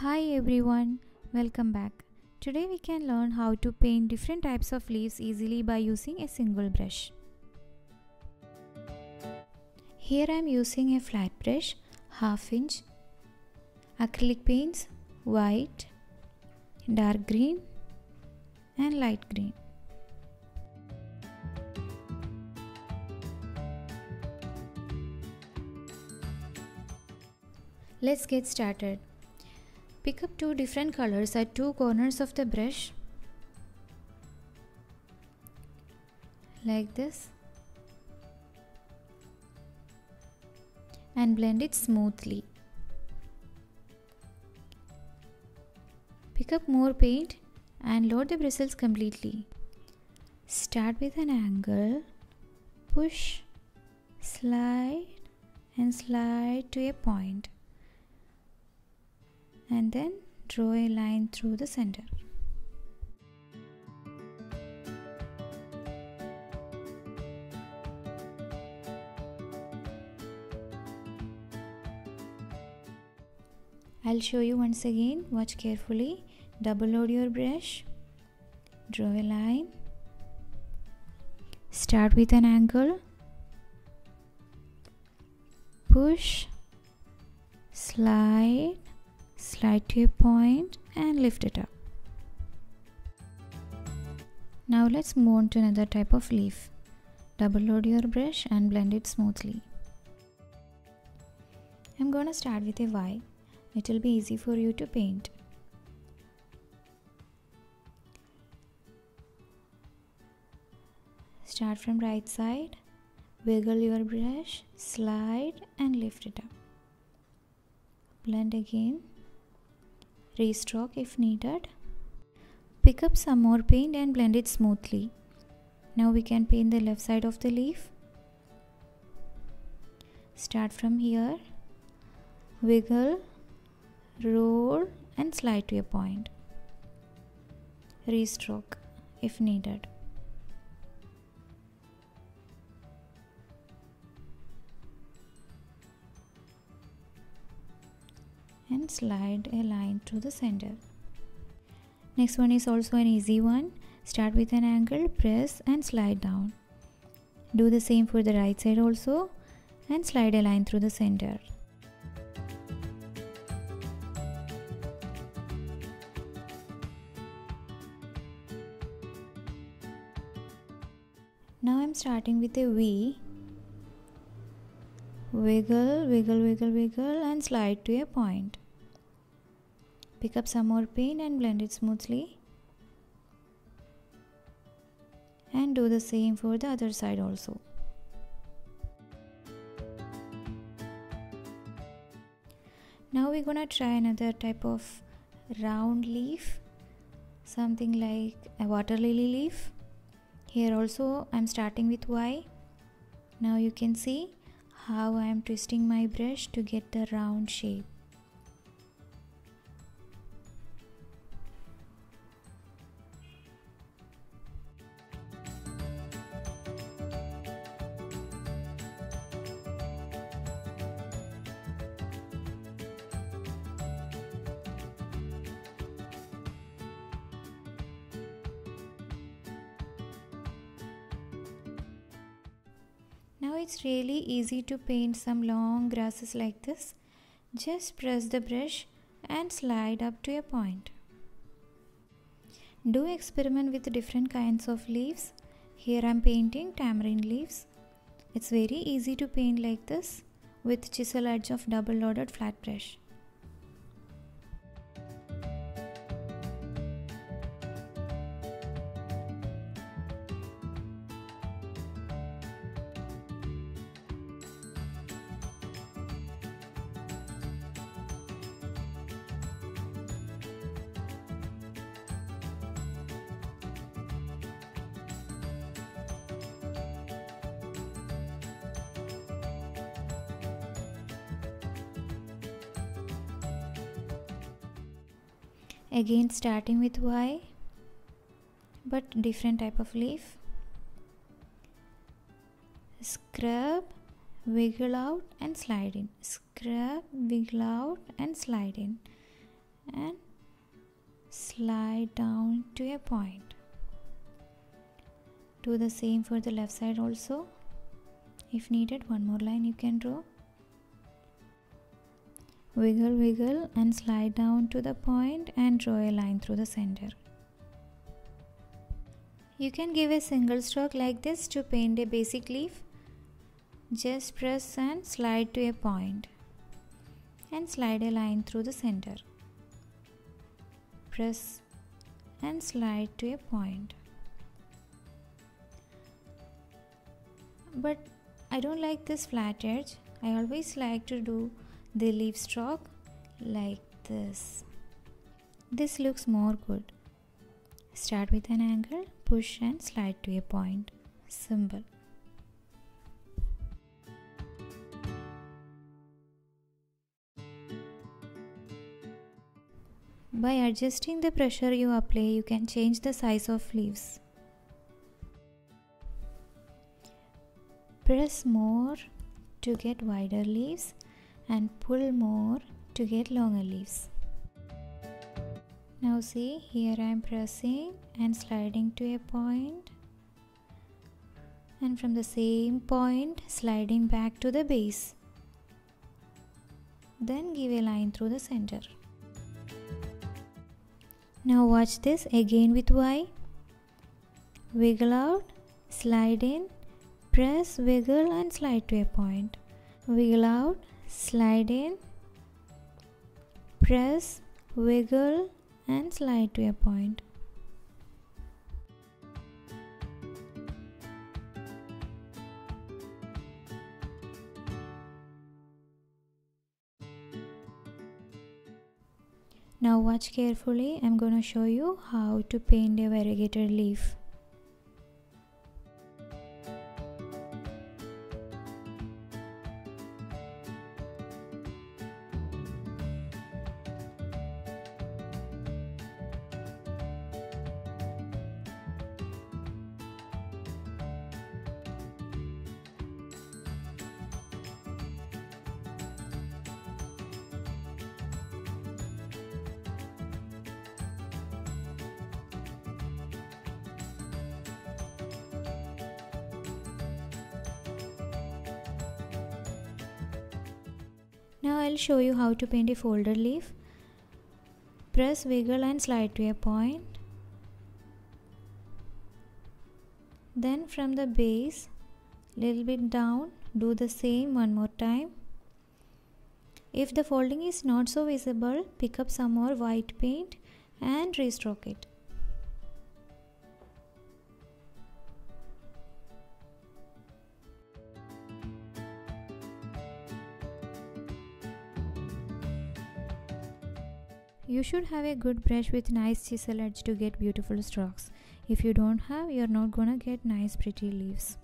Hi everyone, welcome back. Today we can learn how to paint different types of leaves easily by using a single brush. Here I am using a flat brush, half inch, acrylic paints, white, dark green and light green. Let's get started. Pick up two different colors at two corners of the brush like this and blend it smoothly. Pick up more paint and load the bristles completely. Start with an angle, push, slide and slide to a point and then draw a line through the center. I'll show you once again. Watch carefully. Double load your brush. Draw a line. Start with an angle. Push. Slide slide to a point and lift it up. Now let's move on to another type of leaf. Double load your brush and blend it smoothly. I'm gonna start with a Y. It will be easy for you to paint. Start from right side, wiggle your brush, slide and lift it up. Blend again restroke if needed. Pick up some more paint and blend it smoothly. Now we can paint the left side of the leaf. Start from here, wiggle, roll and slide to a point. Restroke if needed. And slide a line through the center. Next one is also an easy one. Start with an angle, press and slide down. Do the same for the right side also and slide a line through the center. Now I'm starting with a V wiggle wiggle wiggle wiggle and slide to a point. Pick up some more paint and blend it smoothly. And do the same for the other side also. Now we're gonna try another type of round leaf something like a water lily leaf. Here also I'm starting with Y. Now you can see how I am twisting my brush to get the round shape. Now it's really easy to paint some long grasses like this. Just press the brush and slide up to a point. Do experiment with different kinds of leaves. Here I'm painting tamarind leaves. It's very easy to paint like this with chisel edge of double loaded flat brush. Again starting with Y but different type of leaf. Scrub wiggle out and slide in. Scrub wiggle out and slide in. And slide down to a point. Do the same for the left side also. If needed one more line you can draw wiggle wiggle and slide down to the point and draw a line through the center. You can give a single stroke like this to paint a basic leaf. Just press and slide to a point and slide a line through the center. Press and slide to a point. But I don't like this flat edge. I always like to do the leaf stroke like this. This looks more good. Start with an angle push and slide to a point. Simple. By adjusting the pressure you apply, you can change the size of leaves. Press more to get wider leaves and pull more to get longer leaves. Now see here I am pressing and sliding to a point and from the same point sliding back to the base. Then give a line through the center. Now watch this again with Y. Wiggle out, slide in, press, wiggle and slide to a point. Wiggle out, slide in, press, wiggle and slide to a point. Now watch carefully, I'm gonna show you how to paint a variegated leaf. Now I'll show you how to paint a folded leaf. Press wiggle and slide to a point. Then from the base, little bit down, do the same one more time. If the folding is not so visible, pick up some more white paint and restroke it. You should have a good brush with nice chisel edge to get beautiful strokes. If you don't have, you're not gonna get nice pretty leaves.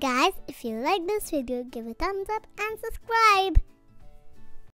Guys, if you like this video, give a thumbs up and subscribe.